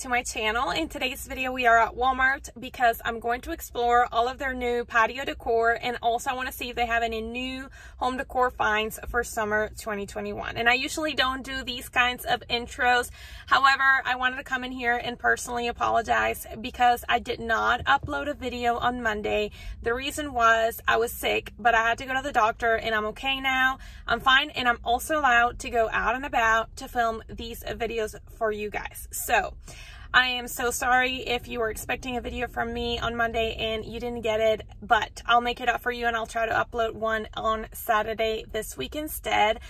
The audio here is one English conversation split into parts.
to my channel. In today's video we are at walmart because i'm going to explore all of their new patio decor and also i want to see if they have any new home decor finds for summer 2021 and i usually don't do these kinds of intros. However i wanted to come in here and personally apologize because i did not upload a video on monday. The reason was i was sick but i had to go to the doctor and i'm okay now. I'm fine and i'm also allowed to go out and about to film these videos for you guys. So I am so sorry if you were expecting a video from me on Monday and you didn't get it, but I'll make it up for you and I'll try to upload one on Saturday this week instead.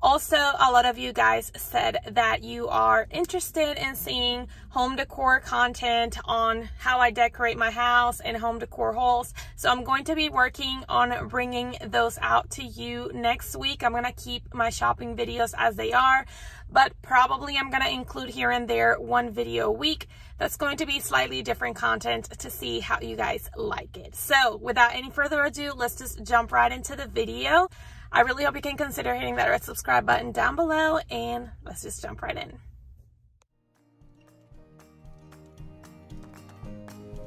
Also, a lot of you guys said that you are interested in seeing home decor content on how I decorate my house and home decor hauls. So I'm going to be working on bringing those out to you next week. I'm going to keep my shopping videos as they are, but probably I'm going to include here and there one video a week that's going to be slightly different content to see how you guys like it. So without any further ado, let's just jump right into the video. I really hope you can consider hitting that red subscribe button down below and let's just jump right in.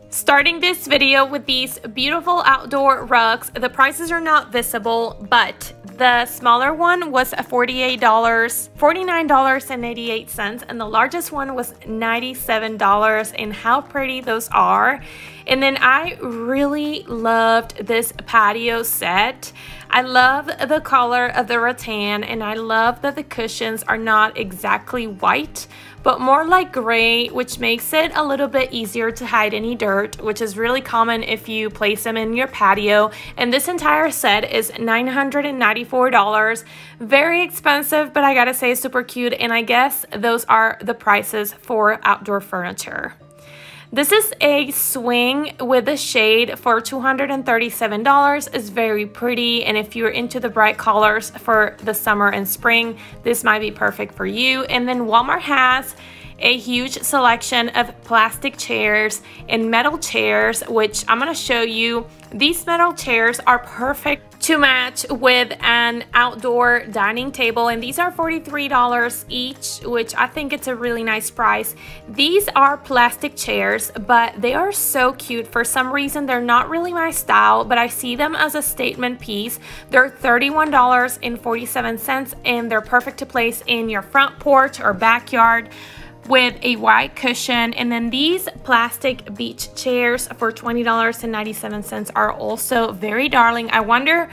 Starting this video with these beautiful outdoor rugs. The prices are not visible, but the smaller one was $48, $49.88, and the largest one was $97. And how pretty those are. And then I really loved this patio set. I love the color of the rattan, and I love that the cushions are not exactly white but more like gray, which makes it a little bit easier to hide any dirt, which is really common if you place them in your patio. And this entire set is $994. Very expensive, but I gotta say super cute. And I guess those are the prices for outdoor furniture. This is a swing with a shade for $237. It's very pretty and if you're into the bright colors for the summer and spring, this might be perfect for you. And then Walmart has a huge selection of plastic chairs and metal chairs, which I'm gonna show you. These metal chairs are perfect to match with an outdoor dining table and these are $43 each which I think it's a really nice price. These are plastic chairs but they are so cute. For some reason they're not really my style but I see them as a statement piece. They're $31.47 and they're perfect to place in your front porch or backyard with a white cushion. And then these plastic beach chairs for $20.97 are also very darling. I wonder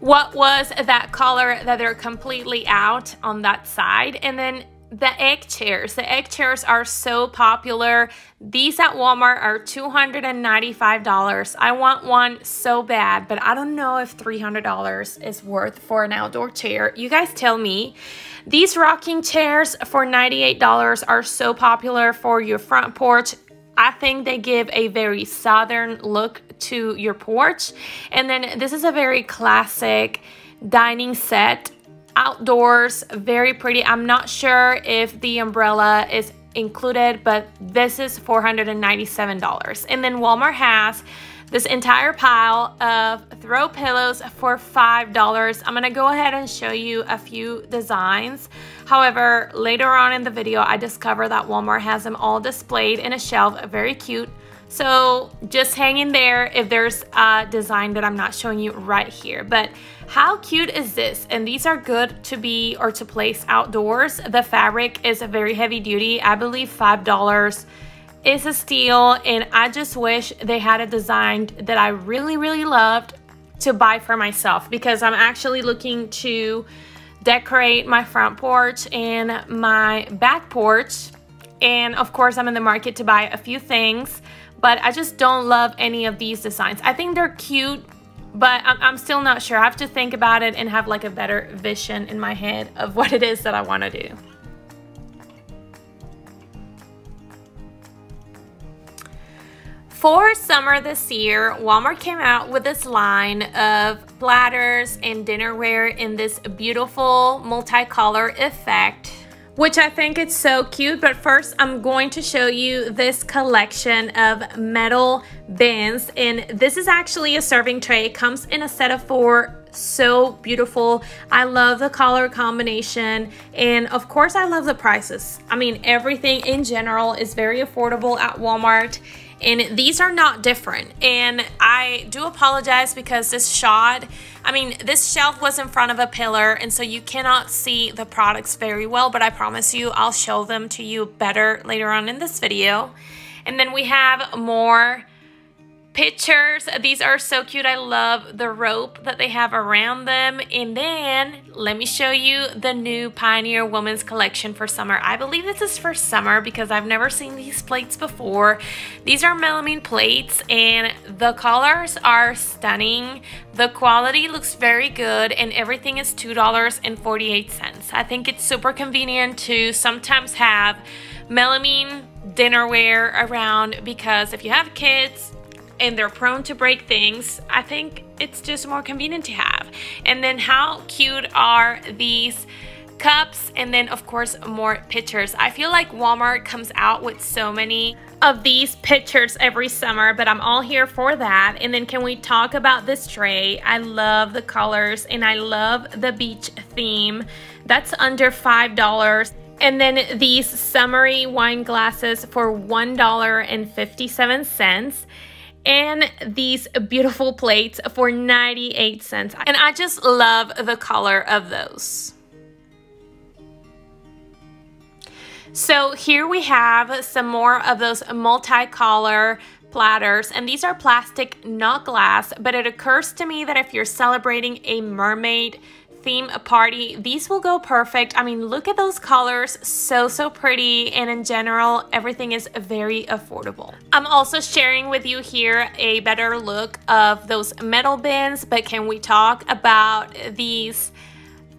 what was that color that they're completely out on that side. And then the egg chairs. The egg chairs are so popular. These at Walmart are $295. I want one so bad, but I don't know if $300 is worth for an outdoor chair. You guys tell me. These rocking chairs for $98 are so popular for your front porch. I think they give a very southern look to your porch. And then this is a very classic dining set outdoors very pretty i'm not sure if the umbrella is included but this is $497 and then walmart has this entire pile of throw pillows for $5. I'm gonna go ahead and show you a few designs. However, later on in the video, I discovered that Walmart has them all displayed in a shelf, very cute. So just hang in there if there's a design that I'm not showing you right here. But how cute is this? And these are good to be or to place outdoors. The fabric is a very heavy duty. I believe $5 is a steal. And I just wish they had a design that I really, really loved to buy for myself because I'm actually looking to decorate my front porch and my back porch. And of course, I'm in the market to buy a few things but I just don't love any of these designs. I think they're cute, but I'm, I'm, still not sure. I have to think about it and have like a better vision in my head of what it is that I want to do. For summer this year, Walmart came out with this line of platters and dinnerware in this beautiful multicolor effect which I think it's so cute. But first, I'm going to show you this collection of metal bins. And this is actually a serving tray. It comes in a set of four so beautiful. I love the color combination. And of course, I love the prices. I mean, everything in general is very affordable at Walmart and these are not different. And I do apologize because this shot, I mean, this shelf was in front of a pillar, and so you cannot see the products very well, but I promise you I'll show them to you better later on in this video. And then we have more pictures. These are so cute. I love the rope that they have around them. And then let me show you the new Pioneer Woman's Collection for summer. I believe this is for summer because I've never seen these plates before. These are melamine plates and the colors are stunning. The quality looks very good and everything is $2.48. I think it's super convenient to sometimes have melamine dinnerware around because if you have kids, and they're prone to break things, I think it's just more convenient to have. And then how cute are these cups and then of course more pitchers. I feel like Walmart comes out with so many of these pitchers every summer, but I'm all here for that. And then can we talk about this tray? I love the colors and I love the beach theme. That's under $5. And then these summery wine glasses for $1.57 and these beautiful plates for 98 cents. And I just love the color of those. So here we have some more of those multicolor platters and these are plastic not glass but it occurs to me that if you're celebrating a mermaid theme a party. These will go perfect. I mean, look at those colors. So, so pretty. And in general, everything is very affordable. I'm also sharing with you here a better look of those metal bins, but can we talk about these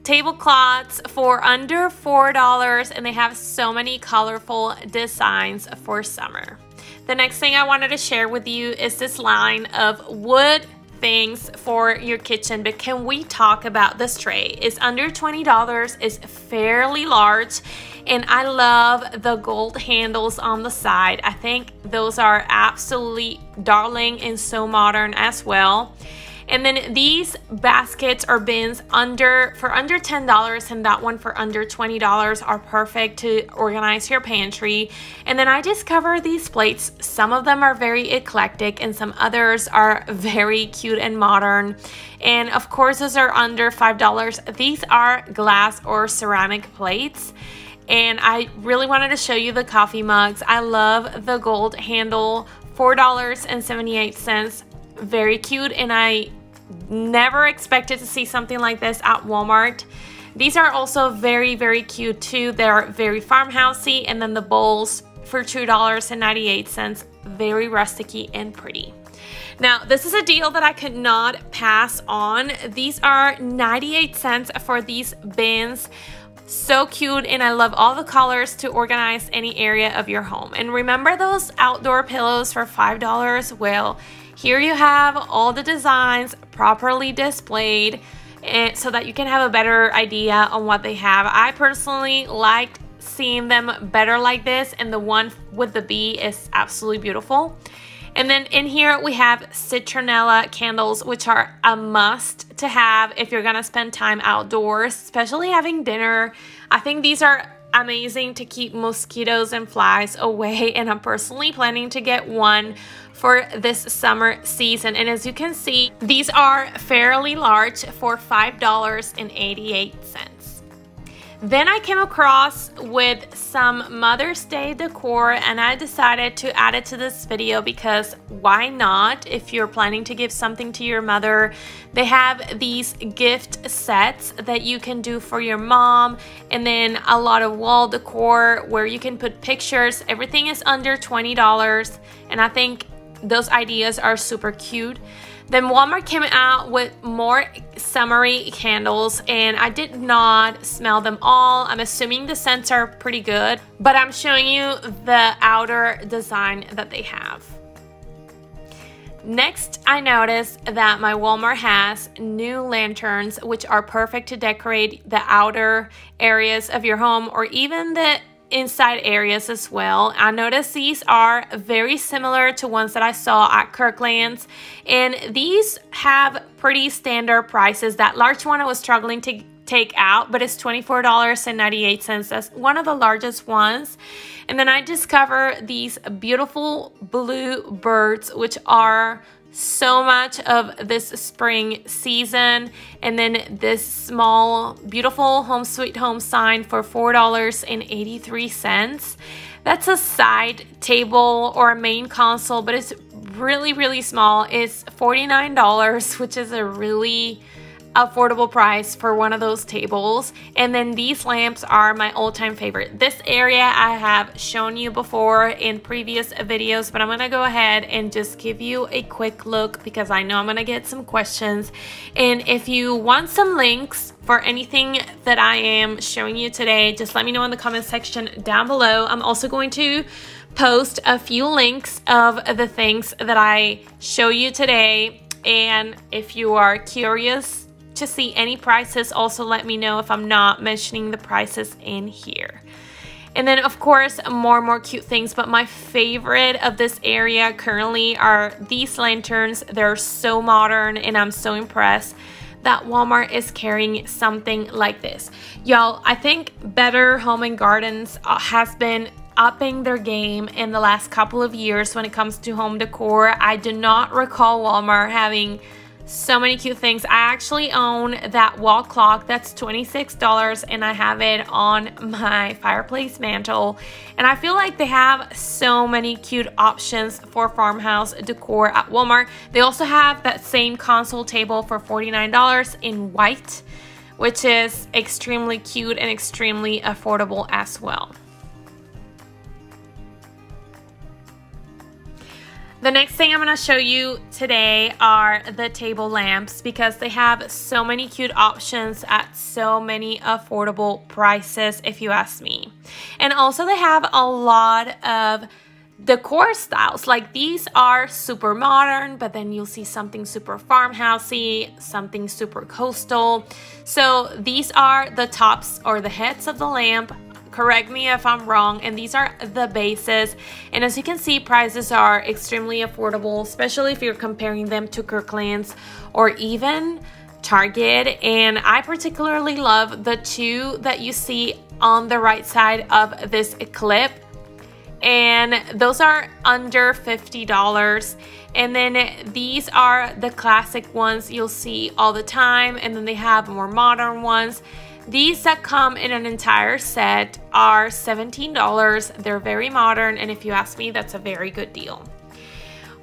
tablecloths for under $4 and they have so many colorful designs for summer. The next thing I wanted to share with you is this line of wood things for your kitchen, but can we talk about this tray? It's under $20, it's fairly large, and I love the gold handles on the side. I think those are absolutely darling and so modern as well. And then these baskets or bins under for under $10 and that one for under $20 are perfect to organize your pantry. And then I discovered these plates. Some of them are very eclectic and some others are very cute and modern. And of course, those are under $5. These are glass or ceramic plates and I really wanted to show you the coffee mugs. I love the gold handle, $4.78 very cute and I never expected to see something like this at Walmart. These are also very, very cute too. They're very farmhousey and then the bowls for $2.98, very rusticy and pretty. Now, this is a deal that I could not pass on. These are 98 cents for these bins so cute and I love all the colors to organize any area of your home. And remember those outdoor pillows for $5? Well, here you have all the designs properly displayed and so that you can have a better idea on what they have. I personally liked seeing them better like this and the one with the bee is absolutely beautiful. And then in here we have citronella candles, which are a must to have if you're gonna spend time outdoors, especially having dinner. I think these are amazing to keep mosquitoes and flies away and I'm personally planning to get one for this summer season and as you can see these are fairly large for $5.88 then I came across with some Mother's Day decor and I decided to add it to this video because why not if you're planning to give something to your mother. They have these gift sets that you can do for your mom and then a lot of wall decor where you can put pictures. Everything is under $20 and I think those ideas are super cute. Then Walmart came out with more summery candles and I did not smell them all. I'm assuming the scents are pretty good, but I'm showing you the outer design that they have. Next, I noticed that my Walmart has new lanterns, which are perfect to decorate the outer areas of your home or even the inside areas as well. I noticed these are very similar to ones that I saw at Kirkland's. And these have pretty standard prices. That large one I was struggling to take out, but it's $24.98. That's one of the largest ones. And then I discover these beautiful blue birds, which are so much of this spring season. And then this small beautiful home sweet home sign for $4.83 that's a side table or a main console but it's really really small. It's $49 which is a really affordable price for one of those tables. And then these lamps are my all-time favorite. This area I have shown you before in previous videos, but I'm gonna go ahead and just give you a quick look because I know I'm gonna get some questions. And if you want some links for anything that I am showing you today, just let me know in the comment section down below. I'm also going to post a few links of the things that I show you today. And if you are curious to see any prices, also let me know if I'm not mentioning the prices in here. And then of course, more and more cute things, but my favorite of this area currently are these lanterns. They're so modern and I'm so impressed that Walmart is carrying something like this. Y'all, I think Better Home and Gardens uh, has been upping their game in the last couple of years when it comes to home decor. I do not recall Walmart having so many cute things. I actually own that wall clock. That's $26 and I have it on my fireplace mantle. And I feel like they have so many cute options for farmhouse decor at Walmart. They also have that same console table for $49 in white, which is extremely cute and extremely affordable as well. The next thing I'm going to show you today are the table lamps because they have so many cute options at so many affordable prices if you ask me. And also they have a lot of decor styles. Like these are super modern but then you'll see something super farmhousey something super coastal. So these are the tops or the heads of the lamp correct me if I'm wrong and these are the bases. And as you can see prices are extremely affordable especially if you're comparing them to Kirkland's or even Target. And I particularly love the two that you see on the right side of this clip. And those are under $50 and then these are the classic ones you'll see all the time. And then they have more modern ones these that come in an entire set are $17. They're very modern, and if you ask me, that's a very good deal.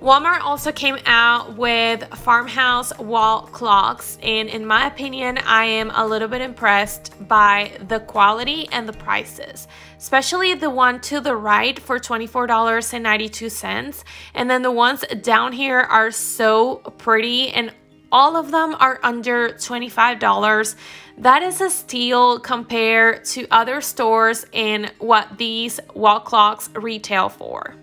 Walmart also came out with farmhouse wall clocks and in my opinion I am a little bit impressed by the quality and the prices especially the one to the right for $24.92 and then the ones down here are so pretty and all of them are under $25. That is a steal compared to other stores and what these wall clocks retail for.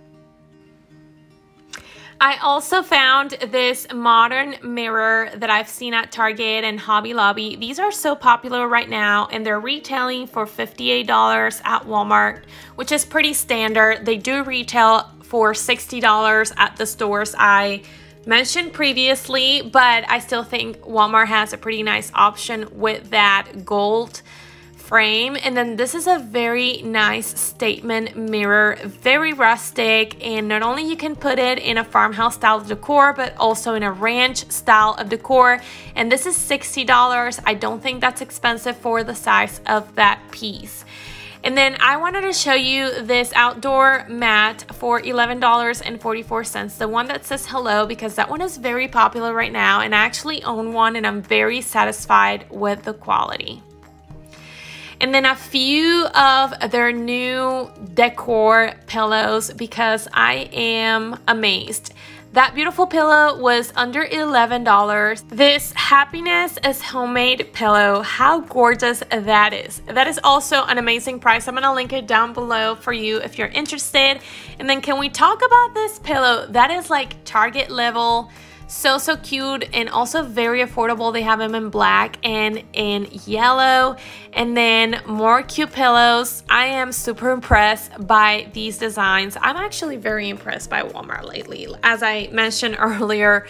I also found this modern mirror that I've seen at Target and Hobby Lobby. These are so popular right now and they're retailing for $58 at Walmart, which is pretty standard. They do retail for $60 at the stores I mentioned previously, but I still think Walmart has a pretty nice option with that gold frame. And then this is a very nice statement mirror, very rustic. And not only you can put it in a farmhouse style of decor, but also in a ranch style of decor. And this is $60. I don't think that's expensive for the size of that piece. And then I wanted to show you this outdoor mat for $11.44, the one that says hello because that one is very popular right now and I actually own one and I'm very satisfied with the quality. And then a few of their new decor pillows because I am amazed. That beautiful pillow was under $11. This Happiness is Homemade pillow, how gorgeous that is. That is also an amazing price. I'm gonna link it down below for you if you're interested. And then can we talk about this pillow? That is like Target level so so cute and also very affordable. They have them in black and in yellow. And then more cute pillows. I am super impressed by these designs. I'm actually very impressed by walmart lately. As i mentioned earlier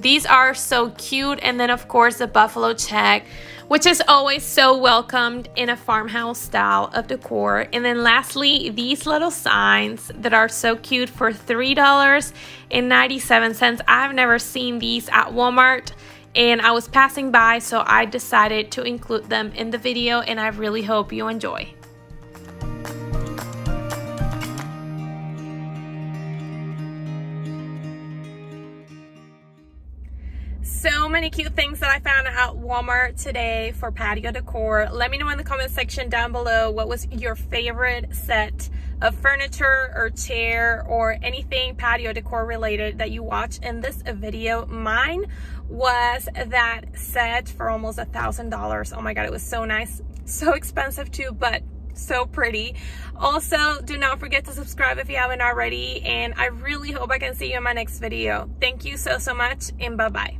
these are so cute and then of course the buffalo check which is always so welcomed in a farmhouse style of decor. And then lastly, these little signs that are so cute for $3.97. I've never seen these at Walmart and I was passing by so I decided to include them in the video and I really hope you enjoy. Many cute things that I found at Walmart today for patio decor. Let me know in the comment section down below what was your favorite set of furniture or chair or anything patio decor related that you watched in this video. Mine was that set for almost a thousand dollars. Oh my god, it was so nice. So expensive too, but so pretty. Also, do not forget to subscribe if you haven't already, and I really hope I can see you in my next video. Thank you so, so much, and bye-bye.